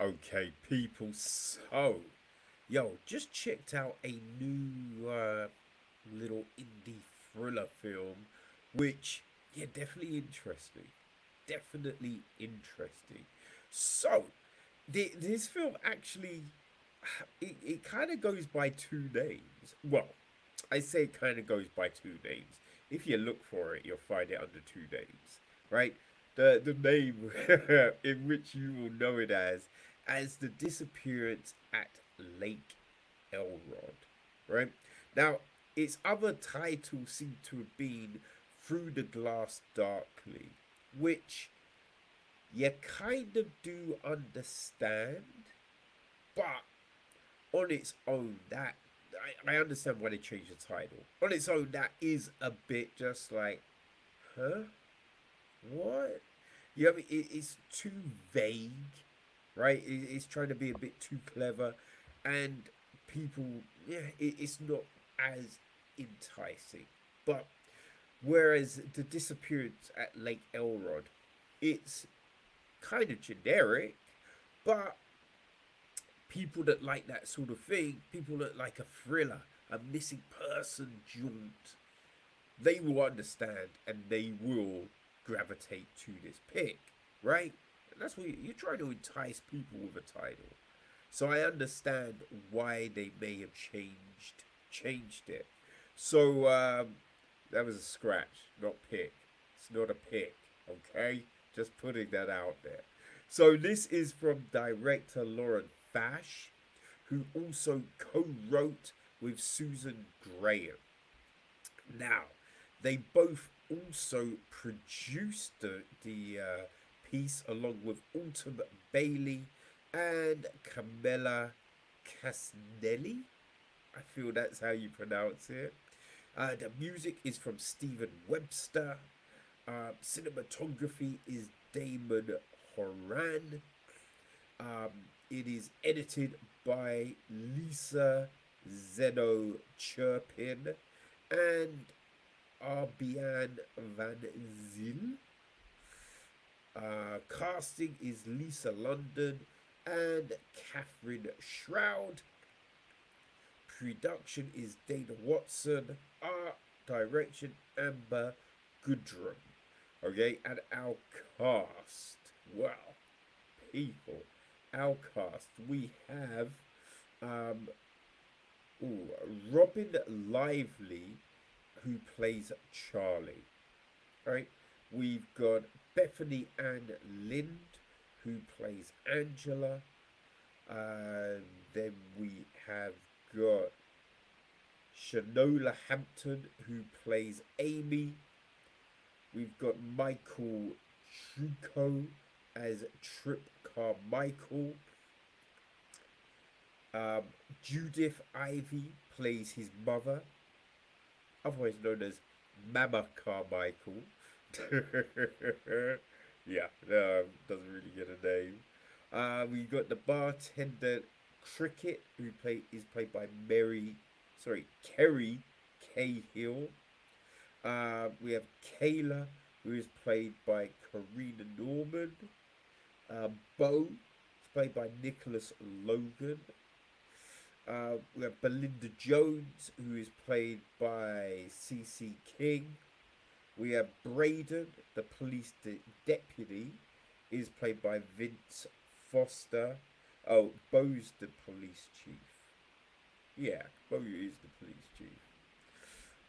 Okay, people, so, yo, just checked out a new uh, little indie thriller film, which, yeah, definitely interesting. Definitely interesting. So, the, this film actually, it, it kind of goes by two names. Well, I say it kind of goes by two names. If you look for it, you'll find it under two names, right? The, the name in which you will know it as as the disappearance at Lake Elrod, right? Now, its other titles seem to have been Through the Glass Darkly, which you kind of do understand, but on its own, that I, I understand why they changed the title. On its own, that is a bit just like, huh? What? You know, it, it's too vague right? It's trying to be a bit too clever, and people, yeah, it's not as enticing. But whereas the disappearance at Lake Elrod, it's kind of generic, but people that like that sort of thing, people that like a thriller, a missing person jaunt, they will understand and they will gravitate to this pick, right? That's what you, are trying to entice people with a title. So I understand why they may have changed changed it. So um, that was a scratch, not pick. It's not a pick, okay? Just putting that out there. So this is from director Lauren Fash, who also co-wrote with Susan Graham. Now, they both also produced the, the uh, piece along with Autumn Bailey and Camilla Casnelli. I feel that's how you pronounce it. Uh, the music is from Stephen Webster. Uh, cinematography is Damon Horan. Um, it is edited by Lisa Zeno Churgin and Arbian Van Zyl. Uh, casting is Lisa London and Catherine Stroud. Production is Dana Watson. Art direction Amber Goodrum. Okay, and our cast. Well, people, our cast. We have um, ooh, Robyn Lively, who plays Charlie. All right, we've got Bethany Anne Lind, who plays Angela. And then we have got Shanola Hampton, who plays Amy. We've got Michael Trucco as Trip Carmichael. Um, Judith Ivey plays his mother, otherwise known as Mama Carmichael. yeah, um, doesn't really get a name. Uh, we got the bartender Cricket, who play is played by Mary, sorry, Kerry Cahill. Uh, we have Kayla, who is played by Karina Norman. Uh, Bo played by Nicholas Logan. Uh, we have Belinda Jones, who is played by CC King. We have Braden, the police de- deputy, is played by Vince Foster. Oh, Bo's the police chief. Yeah, Bo is the police chief.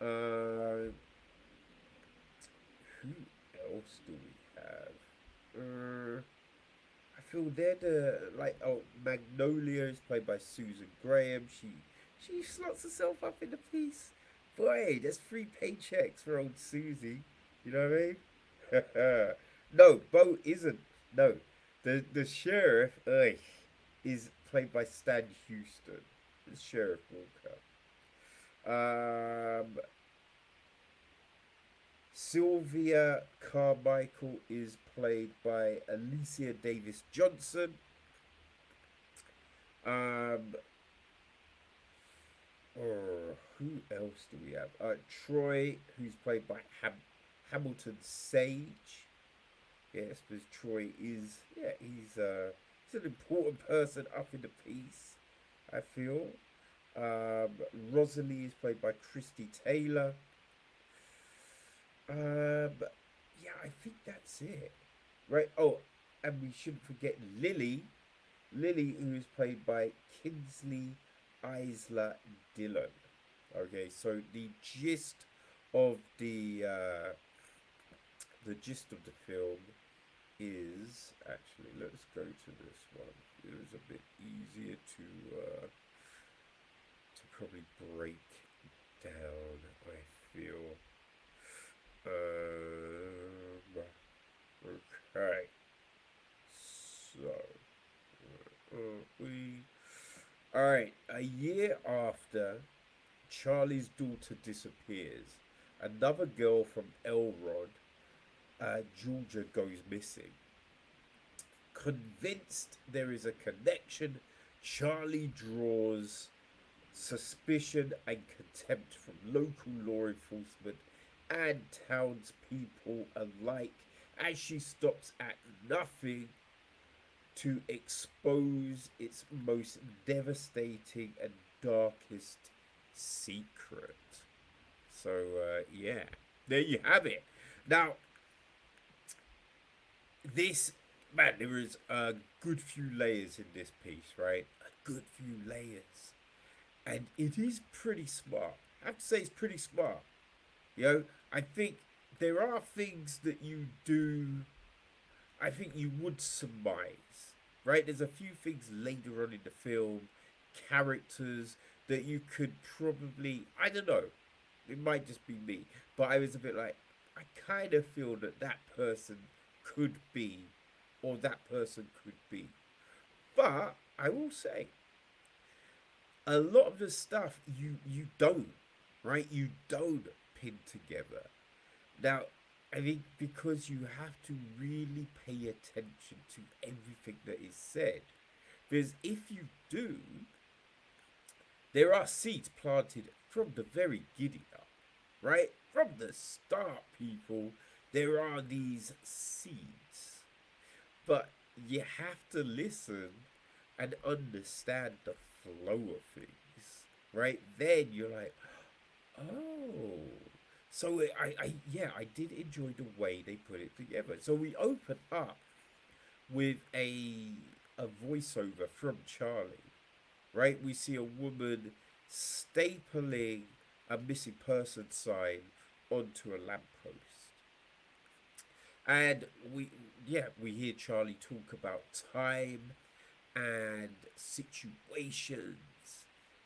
Uh, who else do we have? Uh, I feel they're the like oh Magnolia is played by Susan Graham. She she slots herself up in the piece. Boy, that's three paychecks for old Susie. You know what I mean? no, Bo isn't. No, the the sheriff ugh, is played by Stan Houston. The Sheriff Walker. Um, Sylvia Carmichael is played by Alicia Davis Johnson. Um, who else do we have? Uh, Troy, who's played by Ham- Hamilton Sage. Yes, because Troy is yeah he's uh he's an important person up in the piece. I feel. Um, Rosalie is played by Christy Taylor. Um, yeah, I think that's it. Right. Oh, and we shouldn't forget Lily. Lily, who is played by Kinsley Isla Dillon. Okay, so the gist of the uh, the gist of the film is actually let's go to this one. It was a bit easier to uh, to probably break down. I feel. Um, okay, so uh, we. All right, a year after Charlie's daughter disappears, another girl from Elrod, uh, Georgia, goes missing. Convinced there is a connection, Charlie draws suspicion and contempt from local law enforcement and townspeople alike as she stops at nothing to expose its most devastating and darkest secret. So, uh, yeah, there you have it. Now, this, man, there is a good few layers in this piece, right? A good few layers. And it is pretty smart. I have to say, it's pretty smart. You know, I think there are things that you do, I think you would surmise, right? There's a few things later on in the film, characters that you could probably, I don't know, it might just be me, but I was a bit like, I kind of feel that that person could be, or that person could be. But I will say, a lot of the stuff you you don't, right? You don't pin together. Now, I think because you have to really pay attention to everything that is said. Because if you do, there are seeds planted from the very giddy up, right? From the start, people, there are these seeds. But you have to listen and understand the flow of things, right? Then you're like, oh. So I, I, yeah, I did enjoy the way they put it together. So we open up with a a voiceover from Charlie, right? We see a woman stapling a missing person sign onto a lamppost. And we, yeah, we hear Charlie talk about time and situations,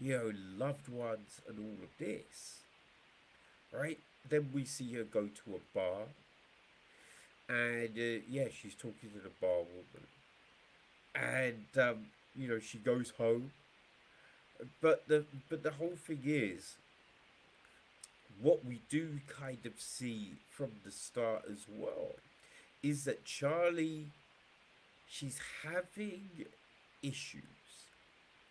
you know, loved ones and all of this, right? Then we see her go to a bar, and uh, yeah, she's talking to the bar woman, and um, you know, she goes home. But the but the whole thing is, what we do kind of see from the start as well, is that Charlie, she's having issues,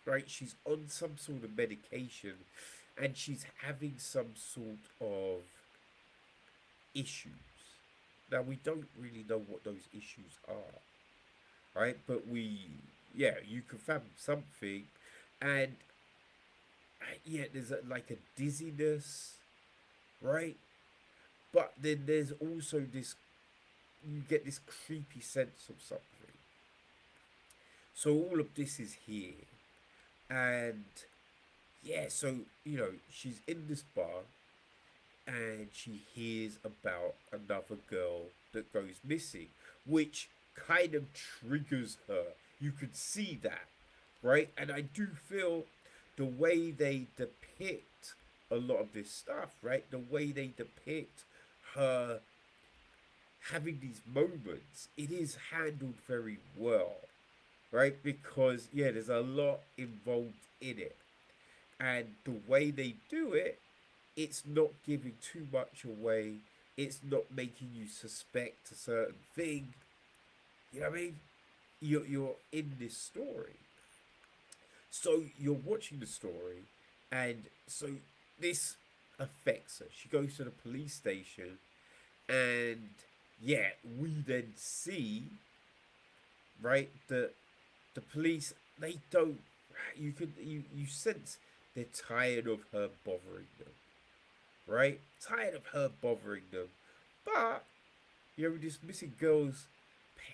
right? She's on some sort of medication and she's having some sort of issues. Now, we don't really know what those issues are, right? But we, yeah, you can fathom something, and yeah, there's a, like a dizziness, right? But then there's also this, you get this creepy sense of something. So all of this is here. And yeah, so, you know, she's in this bar and she hears about another girl that goes missing, which kind of triggers her. You could see that, right? And I do feel the way they depict a lot of this stuff, right? The way they depict her having these moments, it is handled very well right? Because yeah, there's a lot involved in it, and the way they do it, it's not giving too much away. It's not making you suspect a certain thing. You know what I mean? You're you're in this story, so you're watching the story, and so this affects her. She goes to the police station, and yeah, we then see right that the police they don't. You could you you sense they're tired of her bothering them, right? Tired of her bothering them, but you know this missing girl's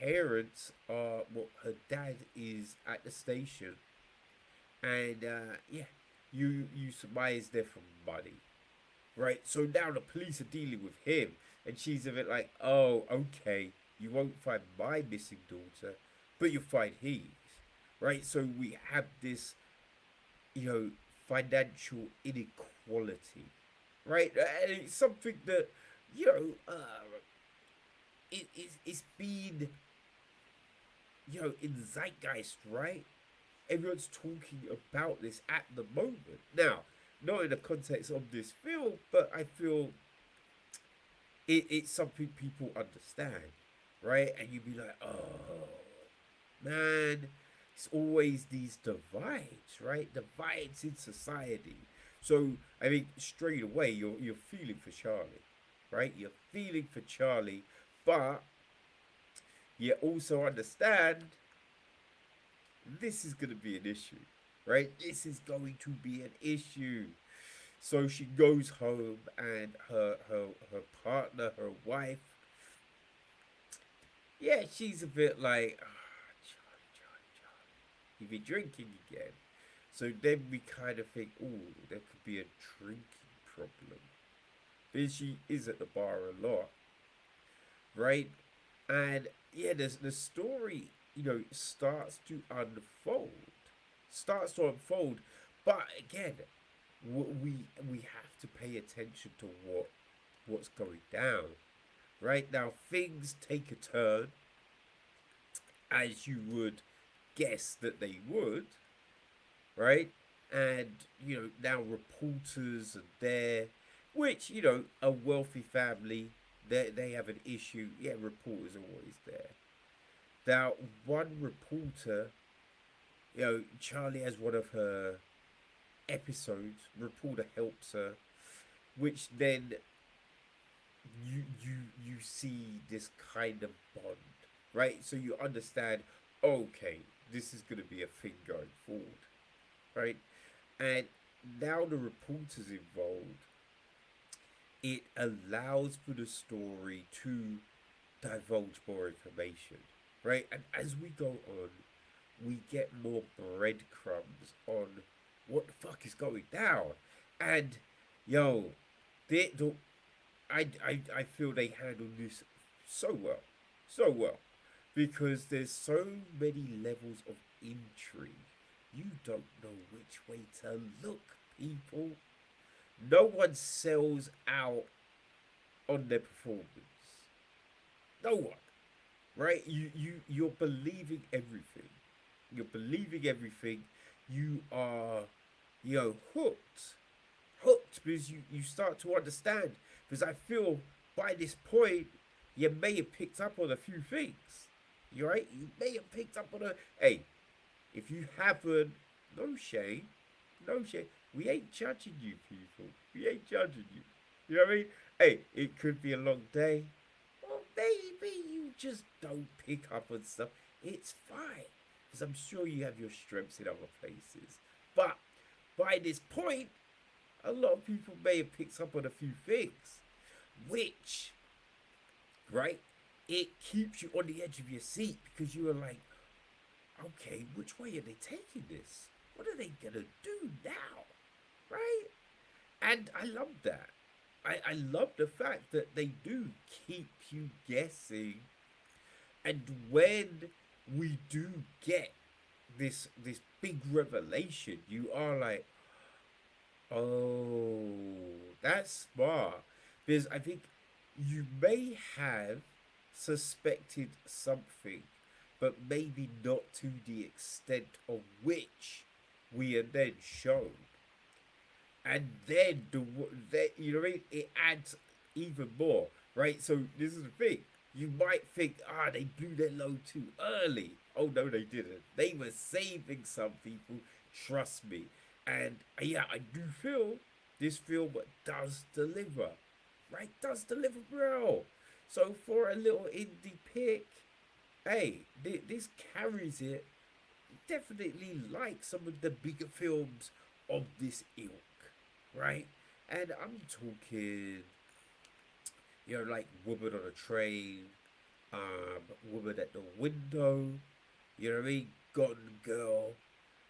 parents are well, her dad is at the station, and uh, yeah, you you surmise they're from right? So now the police are dealing with him, and she's a bit like, oh, okay, you won't find my missing daughter, but you'll find his, right? So we have this, you know, financial inequality, right? And it's something that, you know, uh, it, it, it's been, you know, in zeitgeist, right? Everyone's talking about this at the moment. Now, not in the context of this film, but I feel it, it's something people understand, right? And you'd be like, oh, man, it's always these divides, right? Divides in society. So I mean, straight away, you're you're feeling for Charlie, right? You're feeling for Charlie, but you also understand this is going to be an issue, right? This is going to be an issue. So she goes home, and her her her partner, her wife, yeah, she's a bit like, oh, Charlie, Charlie, Charlie, you be drinking again. So then we kind of think, oh, there could be a drinking problem. But she is at the bar a lot, right? And yeah, there's the story, you know, starts to unfold, starts to unfold. But again, we we have to pay attention to what what's going down right? Now things take a turn as you would guess that they would right? And you know now reporters are there which you know a wealthy family they, they have an issue. Yeah reporters are always there now one reporter you know charlie has one of her episodes reporter helps her which then you you you see this kind of bond, right? So you understand, okay, this is going to be a thing going forward, right? And now the reporters involved, it allows for the story to divulge more information, right? And as we go on, we get more breadcrumbs on what the fuck is going down. And yo, the, the I, I, I feel they handle this so well, so well, because there's so many levels of intrigue. You don't know which way to look, people. No one sells out on their performance. No one, right? You you you're believing everything. You're believing everything. You are, you know, hooked, hooked because you you start to understand because I feel by this point, you may have picked up on a few things. You right? You may have picked up on a. Hey, if you haven't, no shame. No shame. We ain't judging you, people. We ain't judging you. You know what I mean? Hey, it could be a long day. Maybe you just don't pick up on stuff. It's fine. Because I'm sure you have your strengths in other places. But by this point, a lot of people may have picked up on a few things, which, right, it keeps you on the edge of your seat because you are like, okay, which way are they taking this? What are they gonna do now, right? And I love that. I, I love the fact that they do keep you guessing. And when we do get this this big revelation, you are like, Oh, that's smart. Because I think you may have suspected something, but maybe not to the extent of which we are then shown. And then the, you know what I mean? It adds even more, right? So this is the thing. You might think, ah, they blew their load too early. Oh no, they didn't. They were saving some people. Trust me. And yeah, I do feel this film does deliver. Right? Does deliver well. So for a little indie pick, hey, th- this carries it definitely like some of the bigger films of this ilk, right? And I'm talking, you know, like Woman on a Train, um, Woman at the Window, you know what I mean? Gone Girl,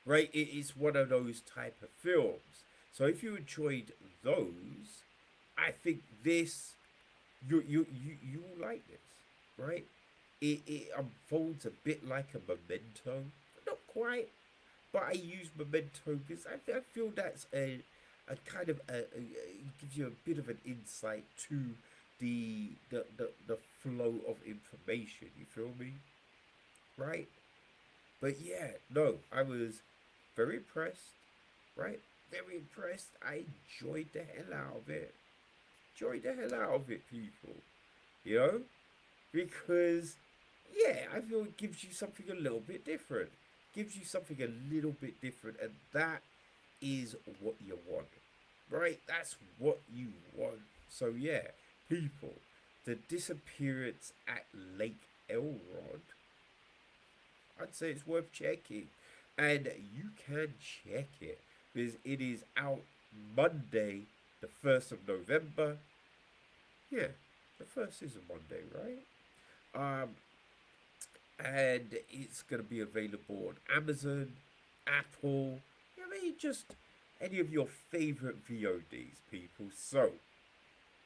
right? It is one of those type of films. So if you enjoyed those, I think this, you you you you like this, right? It it unfolds a bit like a memento, not quite, but I use memento because I, I feel that's a a kind of a, a, it gives you a bit of an insight to the, the the the flow of information. You feel me? Right? But yeah, no, I was very impressed. Right? Very impressed. I enjoyed the hell out of it. Enjoyed the hell out of it, people. You know? Because yeah, I feel it gives you something a little bit different. Gives you something a little bit different, and that is what you want, right? That's what you want. So yeah, people, the disappearance at Lake Elrod. I'd say it's worth checking, and you can check it because it is out Monday, the first of November. Yeah, the first is a Monday, right? Um, and it's going to be available on Amazon, Apple, Mean, just any of your favorite VODs, people. So,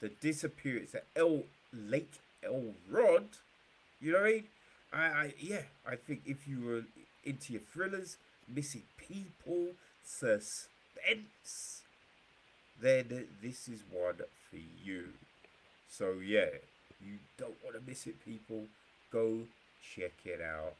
the disappearance at El Lake Elrod, you know what I mean? I, I yeah, I think if you were into your thrillers, missing people, suspense, then this is one for you. So yeah, you don't want to miss it, people. Go check it out.